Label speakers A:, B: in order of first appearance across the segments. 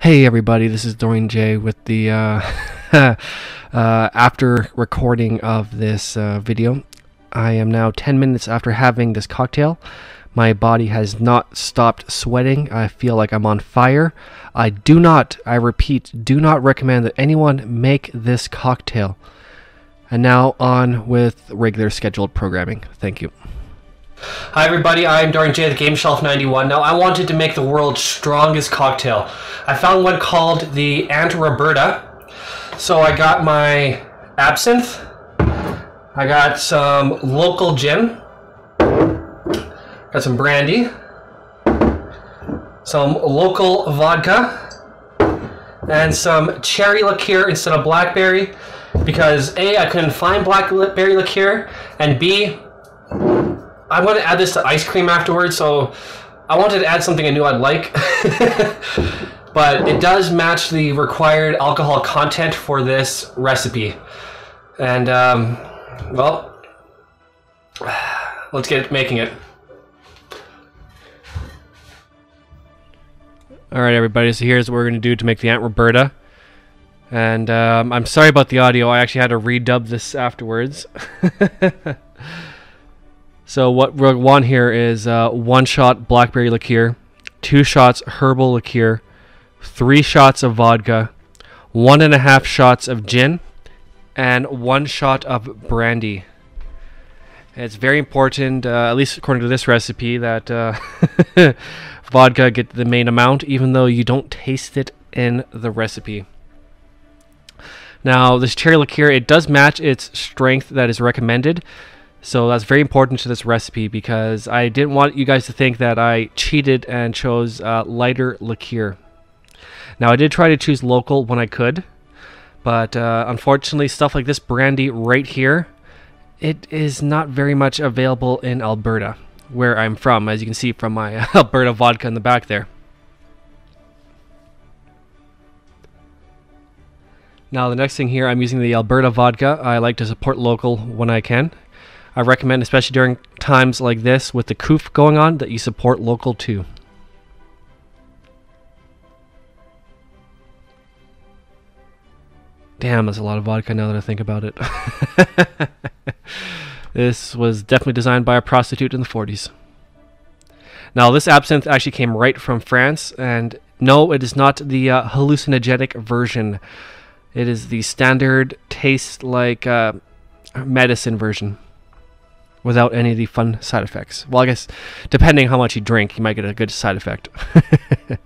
A: Hey everybody, this is Dorian Jay with the uh, uh, after recording of this uh, video. I am now 10 minutes after having this cocktail. My body has not stopped sweating. I feel like I'm on fire. I do not, I repeat, do not recommend that anyone make this cocktail. And now on with regular scheduled programming. Thank you.
B: Hi everybody, I'm Dorian Jay, the Game Shelf 91. Now I wanted to make the world's strongest cocktail. I found one called the Aunt Roberta. So I got my absinthe. I got some local gin. Got some brandy. Some local vodka. And some cherry liqueur instead of blackberry. Because A, I couldn't find blackberry liqueur. And B, I'm going to add this to ice cream afterwards, so I wanted to add something I knew I'd like. but it does match the required alcohol content for this recipe. And, um, well, let's get making it.
A: All right, everybody. So here's what we're gonna do to make the Aunt Roberta. And um, I'm sorry about the audio. I actually had to redub this afterwards. so what we want here is uh, one shot blackberry liqueur, two shots herbal liqueur, three shots of vodka, one and a half shots of gin, and one shot of brandy. It's very important, uh, at least according to this recipe, that uh, vodka get the main amount, even though you don't taste it in the recipe. Now, this cherry liqueur, it does match its strength that is recommended. So that's very important to this recipe because I didn't want you guys to think that I cheated and chose uh, lighter liqueur. Now, I did try to choose local when I could, but uh, unfortunately, stuff like this brandy right here, it is not very much available in Alberta, where I'm from, as you can see from my Alberta vodka in the back there. Now the next thing here, I'm using the Alberta vodka. I like to support local when I can. I recommend, especially during times like this with the coof going on, that you support local too. Damn, that's a lot of vodka now that I think about it. this was definitely designed by a prostitute in the 40s. Now, this absinthe actually came right from France, and no, it is not the uh, hallucinogenic version. It is the standard taste like uh, medicine version without any of the fun side effects. Well, I guess depending how much you drink, you might get a good side effect.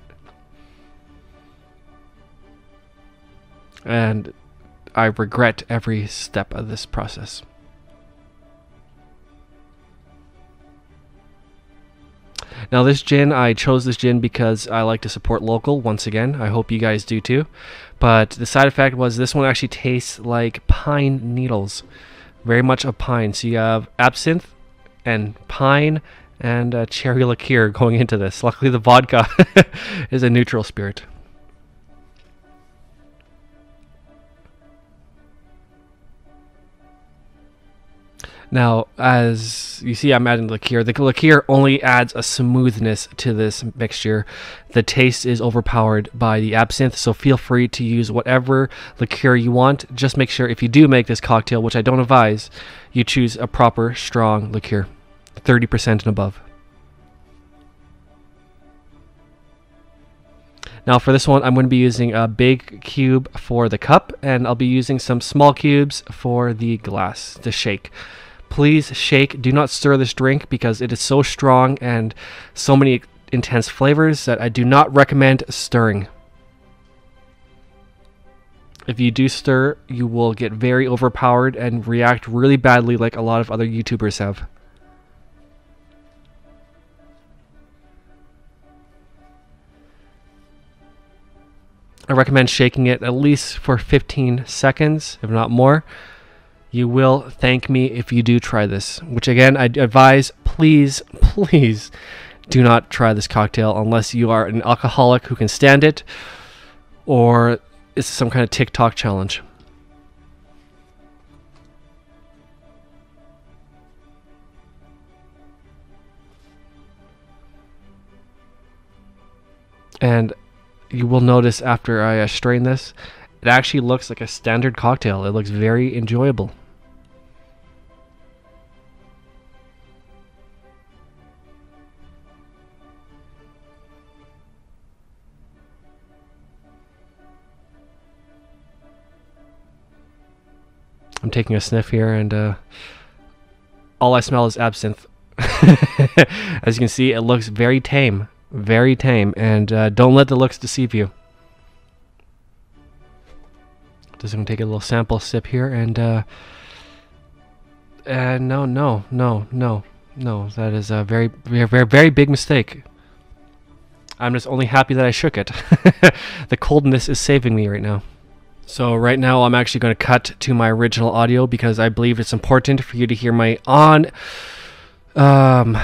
A: and I regret every step of this process. Now this gin, I chose this gin because I like to support local once again. I hope you guys do too. But the side effect was this one actually tastes like pine needles. Very much a pine. So you have absinthe and pine and uh, cherry liqueur going into this. Luckily the vodka is a neutral spirit. Now, as you see, I'm adding liqueur. The liqueur only adds a smoothness to this mixture. The taste is overpowered by the absinthe, so feel free to use whatever liqueur you want. Just make sure if you do make this cocktail, which I don't advise, you choose a proper strong liqueur, 30% and above. Now for this one, I'm going to be using a big cube for the cup, and I'll be using some small cubes for the glass to shake. Please shake. Do not stir this drink because it is so strong and so many intense flavors that I do not recommend stirring. If you do stir, you will get very overpowered and react really badly like a lot of other YouTubers have. I recommend shaking it at least for 15 seconds, if not more. You will thank me if you do try this, which again, I advise please, please do not try this cocktail unless you are an alcoholic who can stand it or it's some kind of TikTok challenge. And you will notice after I strain this, it actually looks like a standard cocktail. It looks very enjoyable. I'm taking a sniff here, and uh, all I smell is absinthe. As you can see, it looks very tame, very tame, and uh, don't let the looks deceive you. Just gonna take a little sample sip here, and uh, and no, no, no, no, no, that is a very, very, very big mistake. I'm just only happy that I shook it. the coldness is saving me right now. So right now I'm actually going to cut to my original audio because I believe it's important for you to hear my on um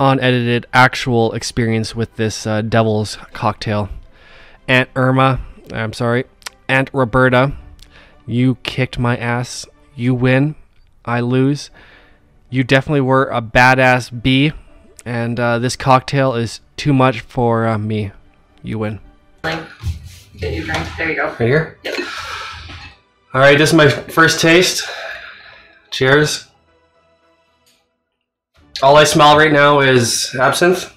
A: unedited actual experience with this uh, devil's cocktail. Aunt Irma, I'm sorry, Aunt Roberta, you kicked my ass. You win, I lose. You definitely were a badass bee, and uh, this cocktail is too much for uh, me. You win.
C: Get your drink. There you go.
B: Right here?
C: Yep.
B: All right, this is my first taste. Cheers. All I smell right now is absinthe.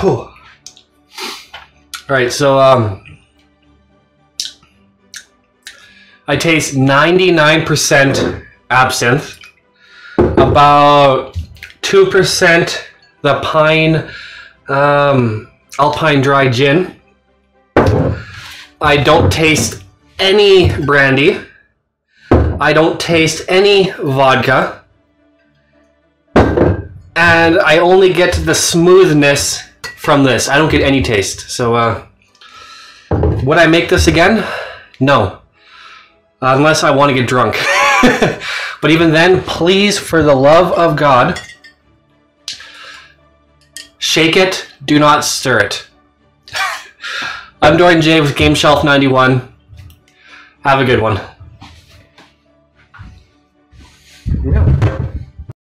B: Whew. All right, so um, I taste 99% absinthe, about 2% the pine um, alpine dry gin. I don't taste any brandy. I don't taste any vodka. And I only get the smoothness from this. I don't get any taste. So, uh, would I make this again? No. Unless I want to get drunk. but even then, please, for the love of God, shake it, do not stir it. I'm Dorian Jay with Game Shelf 91. Have a good one. Yeah.